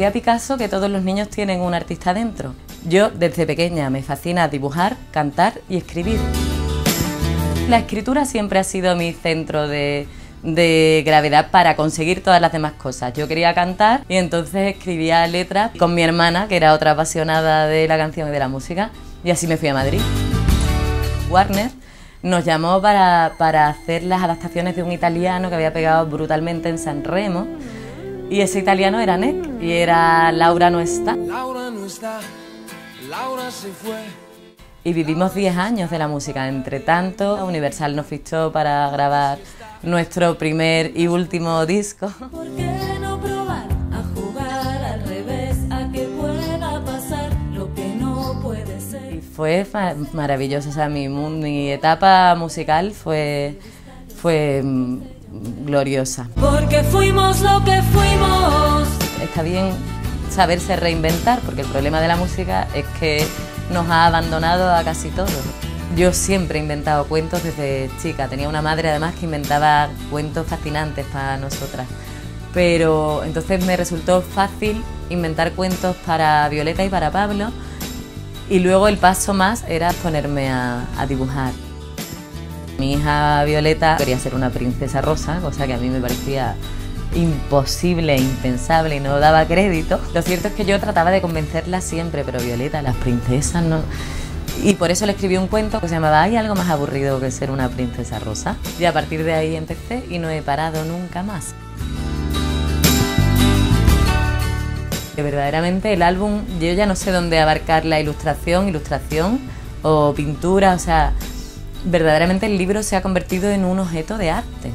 decía Picasso que todos los niños tienen un artista dentro. Yo desde pequeña me fascina dibujar, cantar y escribir. La escritura siempre ha sido mi centro de, de gravedad para conseguir todas las demás cosas. Yo quería cantar y entonces escribía letras con mi hermana, que era otra apasionada de la canción y de la música, y así me fui a Madrid. Warner nos llamó para, para hacer las adaptaciones de un italiano que había pegado brutalmente en San Remo. Y ese italiano era Nick y era Laura no está. Laura no está, Laura se fue. Y vivimos 10 años de la música. Entre tanto, Universal nos fichó para grabar nuestro primer y último disco. ¿Por qué no probar a jugar al revés? A que pueda pasar lo que no puede Y ser. fue fa- maravilloso. O sea, mi, mi etapa musical fue, fue mm, gloriosa. Porque fuimos lo que fuimos. Está bien saberse reinventar, porque el problema de la música es que nos ha abandonado a casi todos. Yo siempre he inventado cuentos desde chica. Tenía una madre además que inventaba cuentos fascinantes para nosotras. Pero entonces me resultó fácil inventar cuentos para Violeta y para Pablo. Y luego el paso más era ponerme a, a dibujar. Mi hija Violeta quería ser una princesa rosa, cosa que a mí me parecía imposible, impensable y no daba crédito. Lo cierto es que yo trataba de convencerla siempre, pero Violeta, las princesas no... Y por eso le escribí un cuento que se llamaba ¿Hay algo más aburrido que ser una princesa rosa? Y a partir de ahí empecé y no he parado nunca más. Que verdaderamente el álbum, yo ya no sé dónde abarcar la ilustración, ilustración o pintura, o sea, verdaderamente el libro se ha convertido en un objeto de arte.